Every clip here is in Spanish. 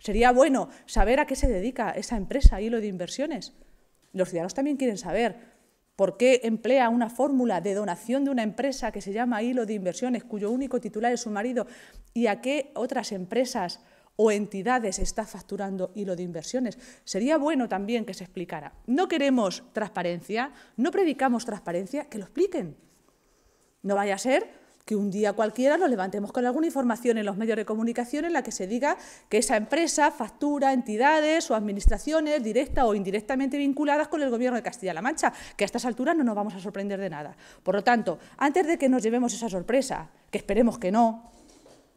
Sería bueno saber a qué se dedica esa empresa Hilo de Inversiones. Los ciudadanos también quieren saber por qué emplea una fórmula de donación de una empresa que se llama Hilo de Inversiones, cuyo único titular es su marido, y a qué otras empresas o entidades está facturando hilo de inversiones. Sería bueno también que se explicara. No queremos transparencia, no predicamos transparencia, que lo expliquen. No vaya a ser que un día cualquiera nos levantemos con alguna información en los medios de comunicación en la que se diga que esa empresa factura entidades o administraciones directa o indirectamente vinculadas con el Gobierno de Castilla-La Mancha, que a estas alturas no nos vamos a sorprender de nada. Por lo tanto, antes de que nos llevemos esa sorpresa, que esperemos que no,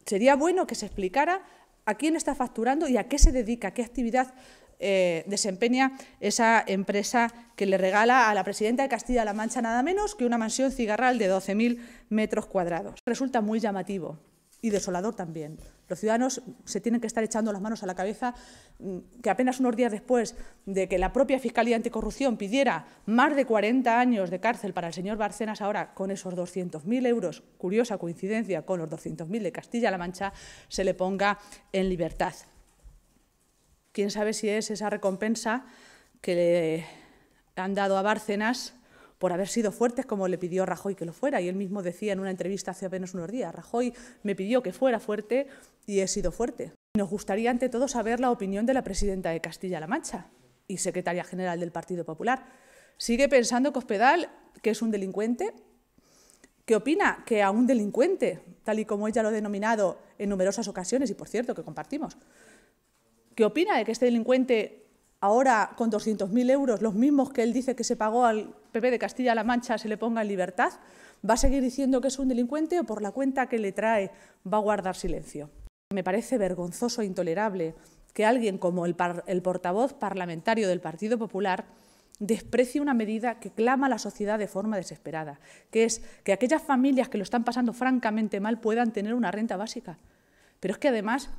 sería bueno que se explicara a quién está facturando y a qué se dedica, qué actividad eh, desempeña esa empresa que le regala a la presidenta de Castilla-La Mancha nada menos que una mansión cigarral de 12.000 metros cuadrados. Resulta muy llamativo y desolador también. Los ciudadanos se tienen que estar echando las manos a la cabeza mm, que apenas unos días después de que la propia Fiscalía Anticorrupción pidiera más de 40 años de cárcel para el señor Barcenas, ahora con esos 200.000 euros, curiosa coincidencia con los 200.000 de Castilla-La Mancha, se le ponga en libertad. Quién sabe si es esa recompensa que le han dado a Bárcenas por haber sido fuertes como le pidió Rajoy que lo fuera. Y él mismo decía en una entrevista hace apenas unos días, Rajoy me pidió que fuera fuerte y he sido fuerte. Nos gustaría ante todo saber la opinión de la presidenta de Castilla-La Mancha y secretaria general del Partido Popular. ¿Sigue pensando Cospedal que es un delincuente? ¿Qué opina que a un delincuente, tal y como ella lo ha denominado en numerosas ocasiones, y por cierto que compartimos, ¿Qué opina de que este delincuente ahora con 200.000 euros, los mismos que él dice que se pagó al PP de Castilla-La Mancha, se le ponga en libertad? ¿Va a seguir diciendo que es un delincuente o por la cuenta que le trae va a guardar silencio? Me parece vergonzoso e intolerable que alguien como el, el portavoz parlamentario del Partido Popular desprecie una medida que clama a la sociedad de forma desesperada, que es que aquellas familias que lo están pasando francamente mal puedan tener una renta básica. Pero es que además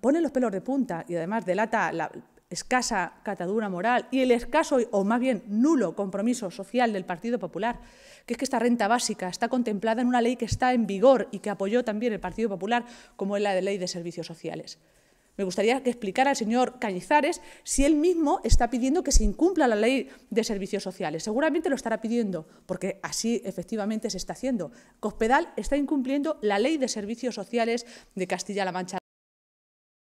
pone los pelos de punta y además delata la escasa catadura moral y el escaso o más bien nulo compromiso social del Partido Popular, que es que esta renta básica está contemplada en una ley que está en vigor y que apoyó también el Partido Popular, como es la de Ley de Servicios Sociales. Me gustaría que explicara al señor Cañizares si él mismo está pidiendo que se incumpla la ley de servicios sociales. Seguramente lo estará pidiendo, porque así efectivamente se está haciendo. Cospedal está incumpliendo la ley de servicios sociales de Castilla-La Mancha.